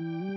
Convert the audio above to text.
Mm-hmm.